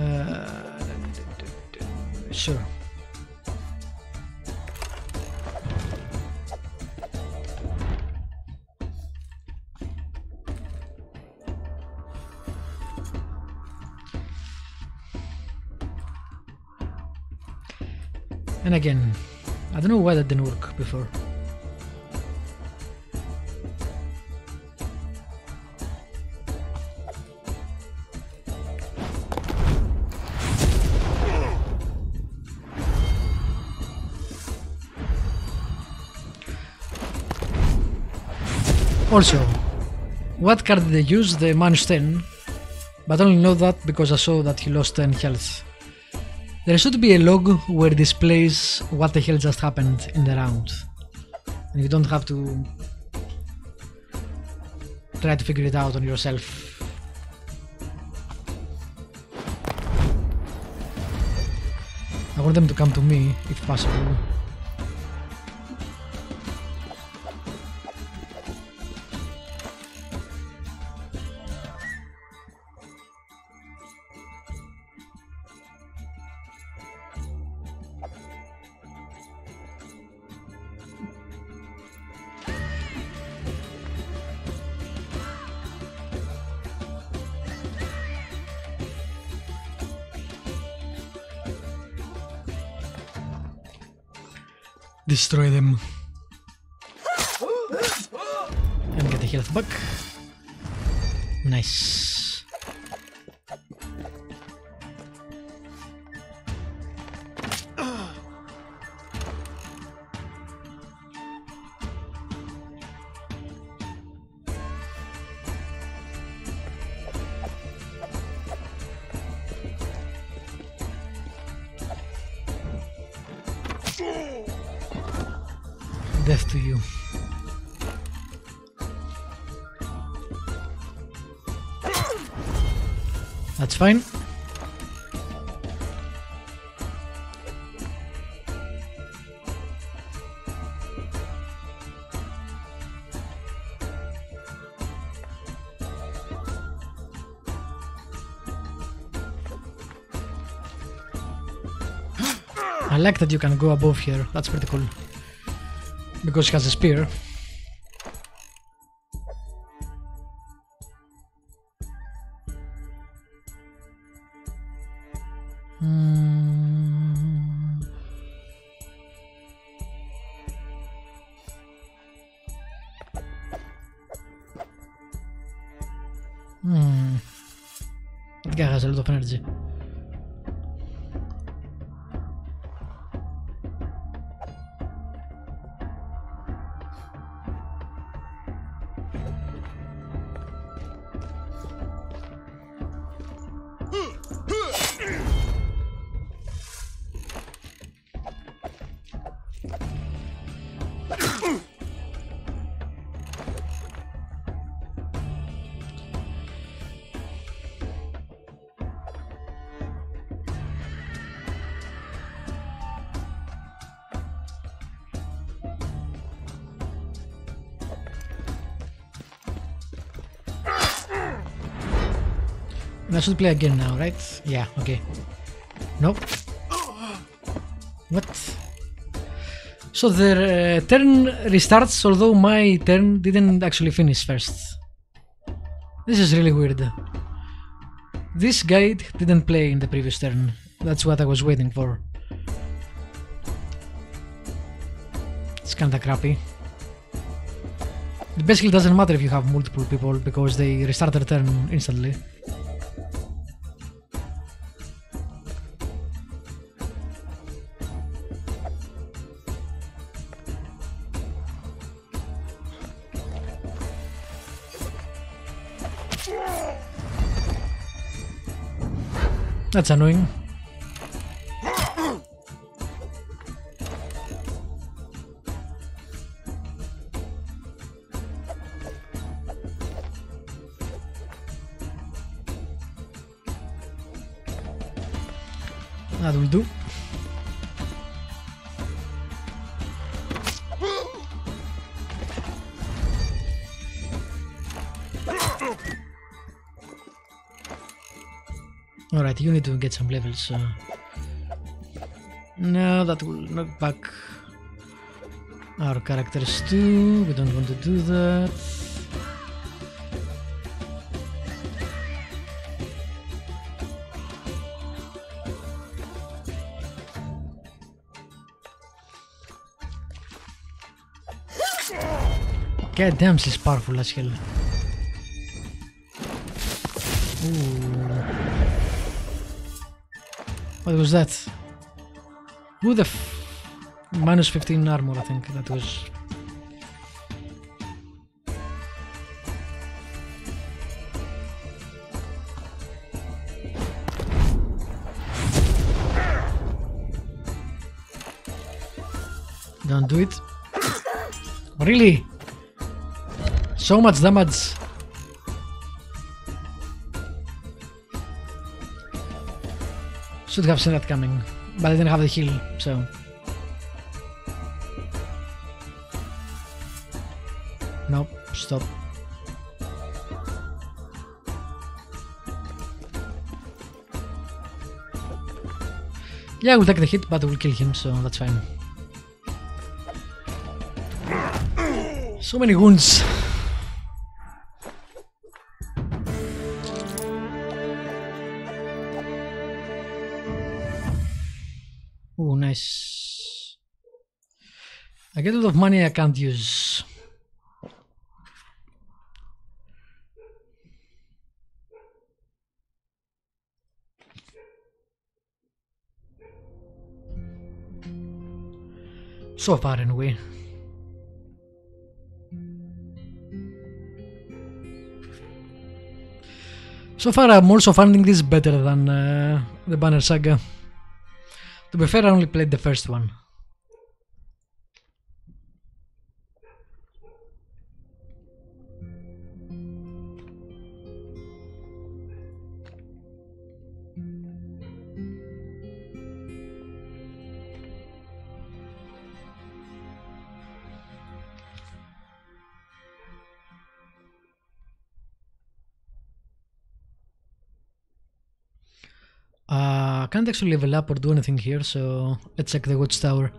Uh, sure. And again, I don't know why that didn't work before. Also, what card did they use? The minus 10. But I only know that because I saw that he lost 10 health. There should be a log where displays what the hell just happened in the round. And you don't have to try to figure it out on yourself. I want them to come to me if possible. Destroy them. And get the health back. Nice. That's fine. I like that you can go above here. That's pretty cool. Because he has a spear. I should play again now, right? Yeah, okay. Nope. What? So the uh, turn restarts, although my turn didn't actually finish first. This is really weird. This guy didn't play in the previous turn. That's what I was waiting for. It's kinda crappy. It basically doesn't matter if you have multiple people because they restart their turn instantly. That's annoying. That do. You need to get some levels. So. No, that will knock back our characters too. We don't want to do that. God damn, she's powerful as hell. Ooh. What was that? Who the minus 15 armor, I think that was. Don't do it. Really? So much damage. Should have seen that coming, but I didn't have the heal, so. Nope, stop. Yeah, we'll take the hit, but we'll kill him, so that's fine. So many wounds. Get a lot of money I can't use. So far, anyway. So far, I'm also finding this better than uh, the Banner Saga. To be fair, I only played the first one. Can't actually level up or do anything here, so let's check the watchtower.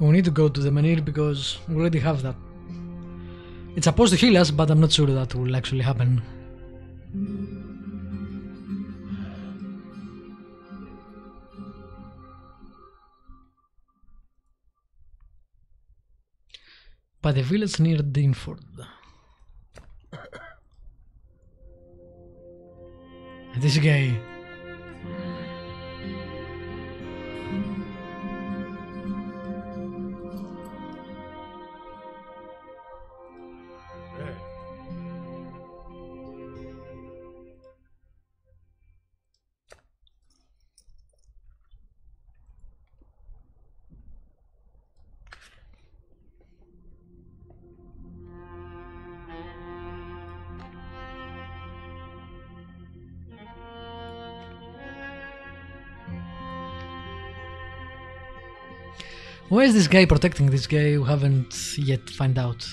We need to go to the Menhir because we already have that. It's supposed to heal us, but I'm not sure that will actually happen. By the village near Deanford. This guy. Why is this guy protecting this guy who haven't yet find out?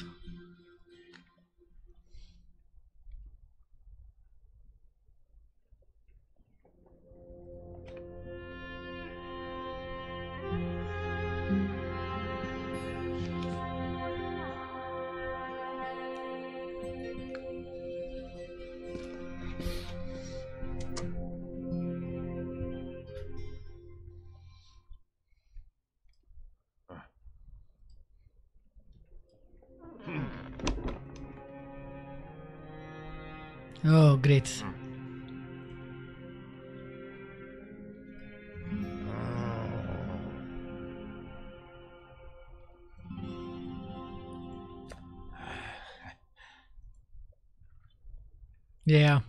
Yeah,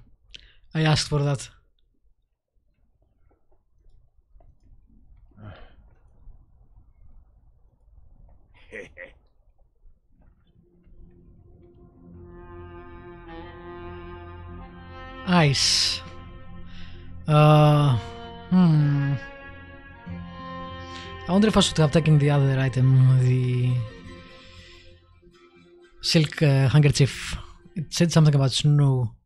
I asked for that. Ice. Uh, hmm. I wonder if I should have taken the other item, the silk uh, handkerchief. It said something about snow.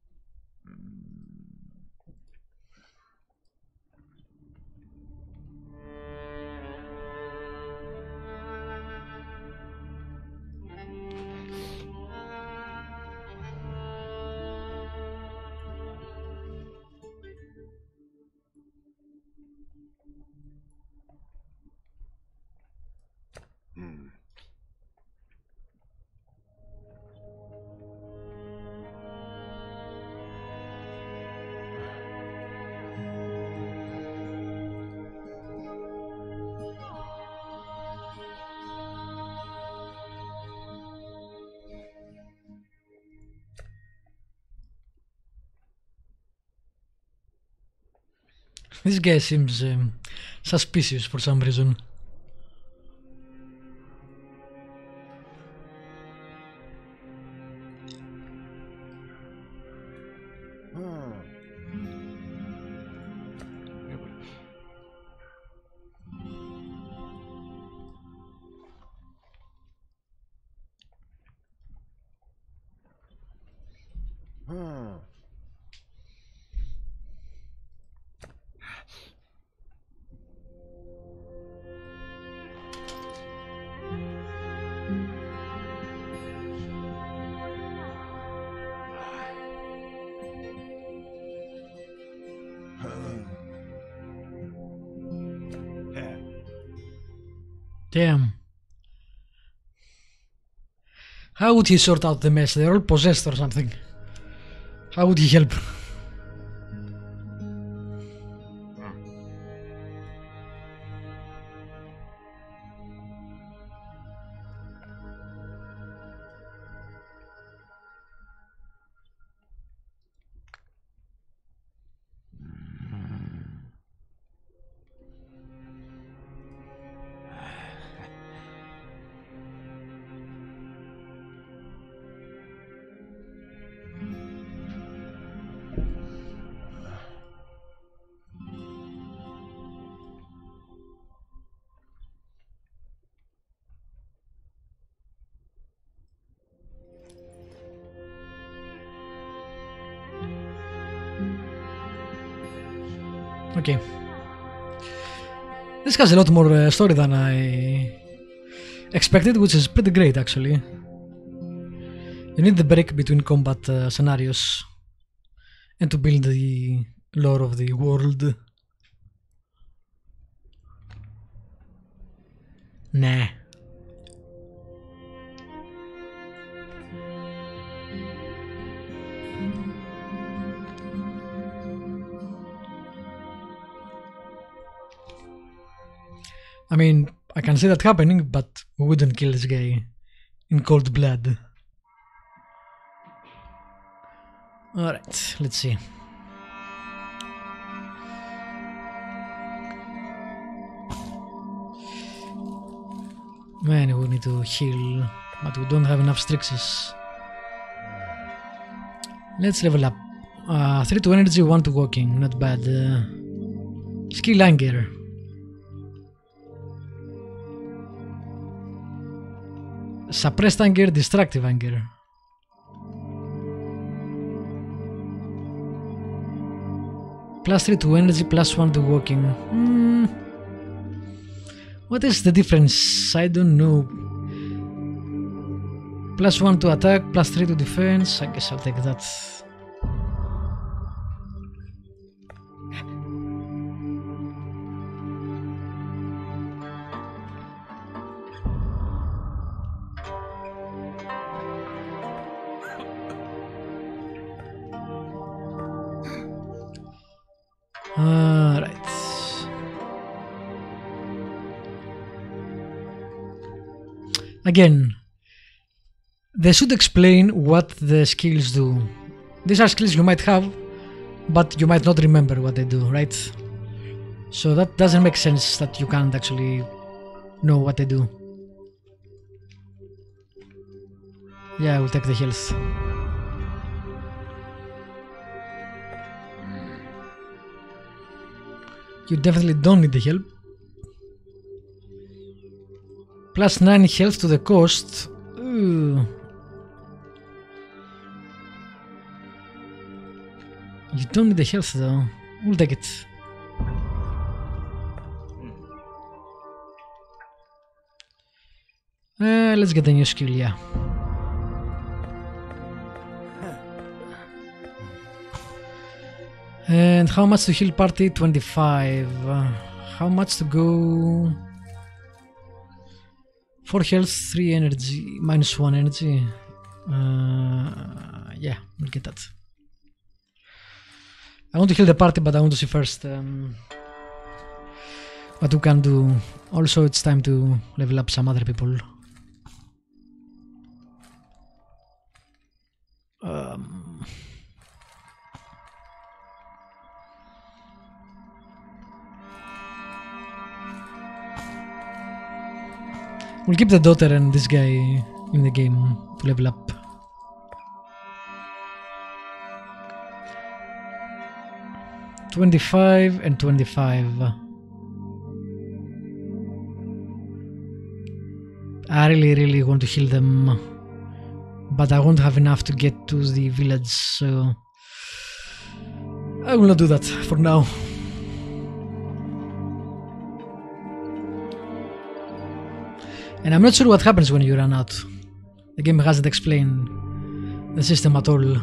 This guy seems um, suspicious for some reason. Damn. How would he sort out the mess? They're all possessed or something. How would he help? Okay. This has a lot more uh, story than I expected, which is pretty great actually. You need the break between combat uh, scenarios and to build the lore of the world. Nah. I mean, I can see that happening, but we wouldn't kill this guy in cold blood. Alright, let's see. Man, we need to heal, but we don't have enough Strixes. Let's level up. Uh, 3 to energy, 1 to walking, not bad. Uh, skill anger. Suppressed anger, destructive anger. Plus 3 to energy, plus 1 to walking. Hmm. What is the difference? I don't know. Plus 1 to attack, plus 3 to defense. I guess I'll take that. Again, they should explain what the skills do. these are skills you might have, but you might not remember what they do, right? So that doesn't make sense that you can't actually know what they do. Yeah, I will take the health. You definitely don't need the help. Plus 9 health to the cost. Ooh. You don't need the health though. We'll take it. Uh, let's get a new skill, yeah. And how much to heal party? 25. Uh, how much to go? 4 health, 3 energy, minus 1 energy. Uh, yeah, we'll get that. I want to heal the party, but I want to see first um, what we can do. Also, it's time to level up some other people. We'll keep the daughter and this guy in the game to level up. Twenty-five and twenty-five. I really, really want to heal them but I won't have enough to get to the village, so I will not do that for now. And I'm not sure what happens when you run out. The game hasn't explained the system at all.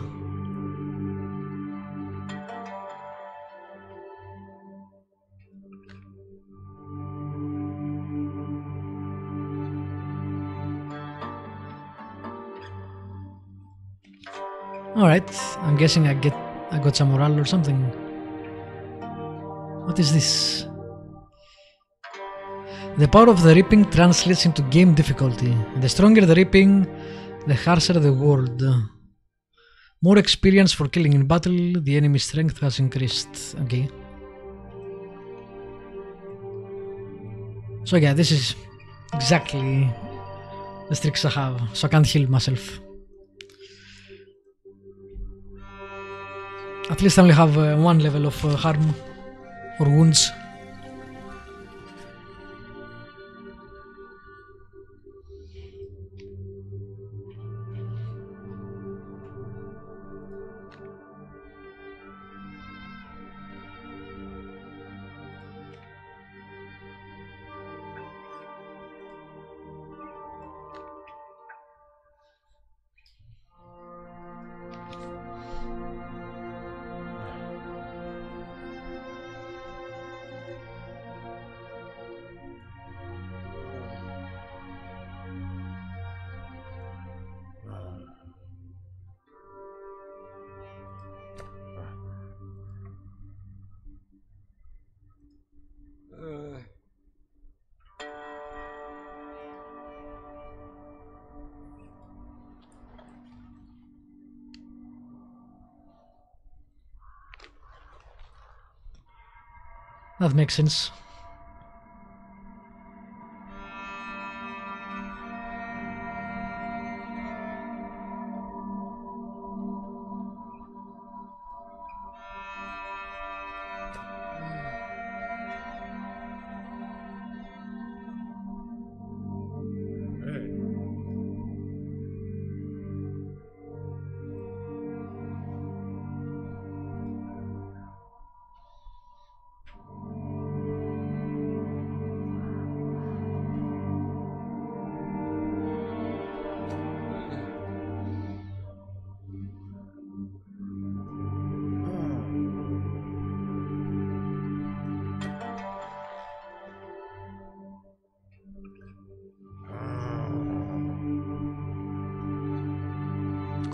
Alright, I'm guessing I get I got some morale or something. What is this? The power of the Reaping translates into game difficulty. The stronger the Reaping, the harsher the world. More experience for killing in battle, the enemy strength has increased. Okay. So yeah, this is exactly the tricks I have, so I can't heal myself. At least I only have uh, one level of uh, harm or wounds. That makes sense.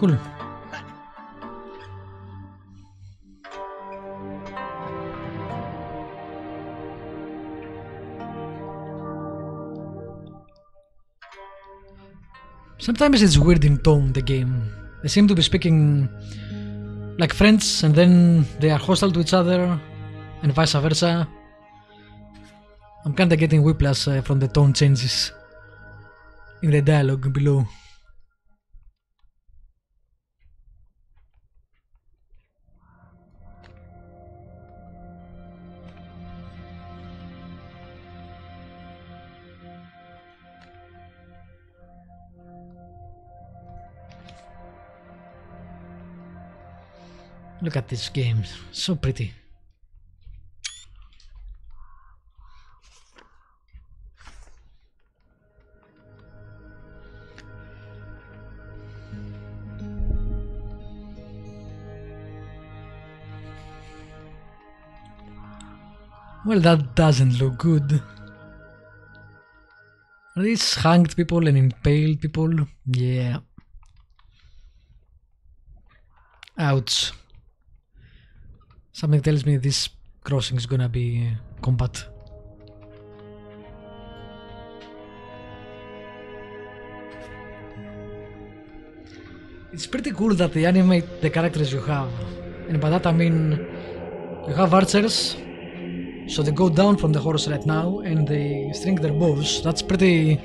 Cool. Sometimes it's weird in tone, the game. They seem to be speaking like friends and then they are hostile to each other and vice versa. I'm kinda getting whiplash uh, from the tone changes in the dialogue below. Look at this game, so pretty. Well, that doesn't look good. Are these hanged people and impaled people? Yeah. Ouch. Something tells me this crossing is gonna be combat. It's pretty cool that they animate the characters you have. And by that I mean you have archers, so they go down from the horse right now and they string their bows. That's pretty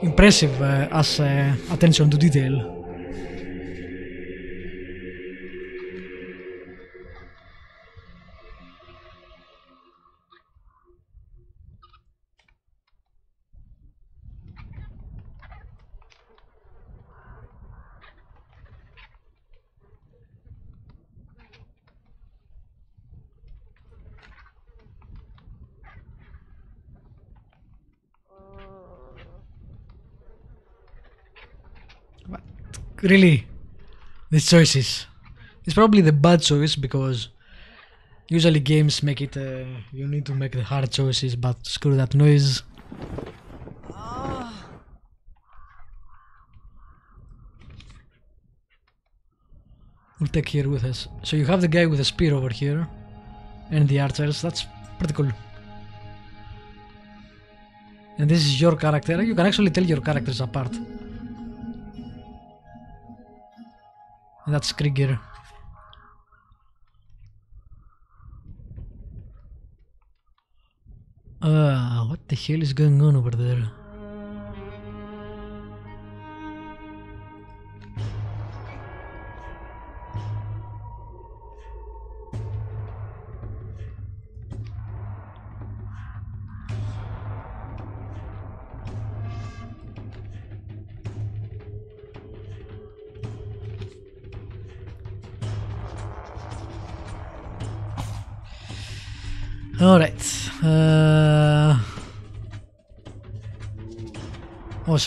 impressive uh, as uh, attention to detail. Really these choices. It's probably the bad choice because usually games make it uh, you need to make the hard choices but screw that noise. We'll take here with us. So you have the guy with the spear over here and the archers. That's pretty cool. And this is your character. You can actually tell your characters apart That's Krieger. Uh, what the hell is going on over there?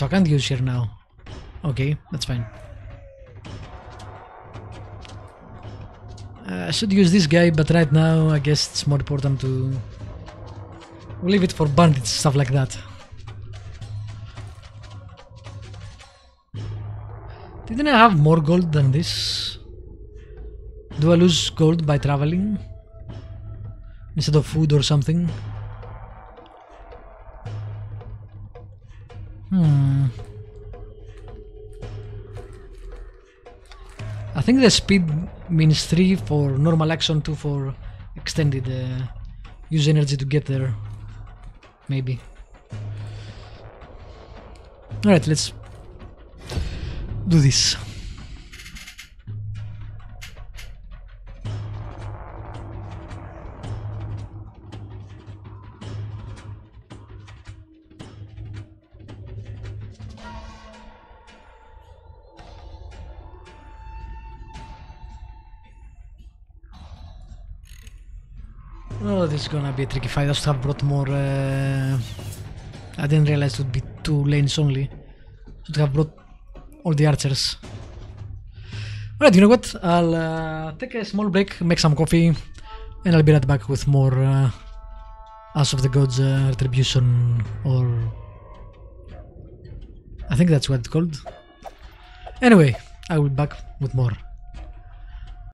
I can't use here now. Okay, that's fine. Uh, I should use this guy, but right now I guess it's more important to... We'll leave it for bandits, stuff like that. Didn't I have more gold than this? Do I lose gold by traveling? instead of food or something. Hmm. I think the speed means 3 for normal action, 2 for extended uh, use energy to get there. Maybe. Alright, let's do this. Oh, this is gonna be a tricky fight. I should have brought more. Uh... I didn't realize it would be two lanes only. Should have brought all the archers. Alright, you know what? I'll uh, take a small break, make some coffee, and I'll be right back with more uh, of the Gods uh, Retribution, or. I think that's what it's called. Anyway, I will be back with more.